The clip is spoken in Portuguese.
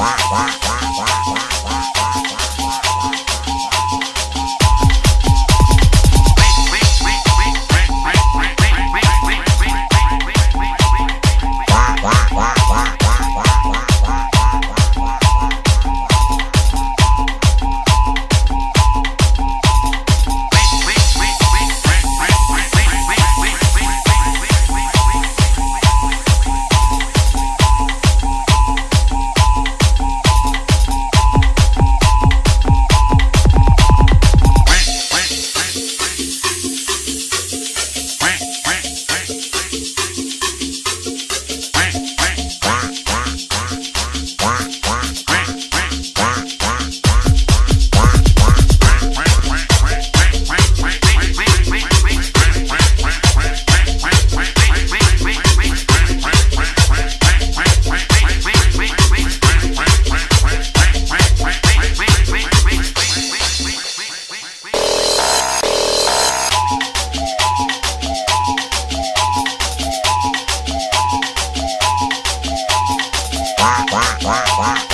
Música Bye.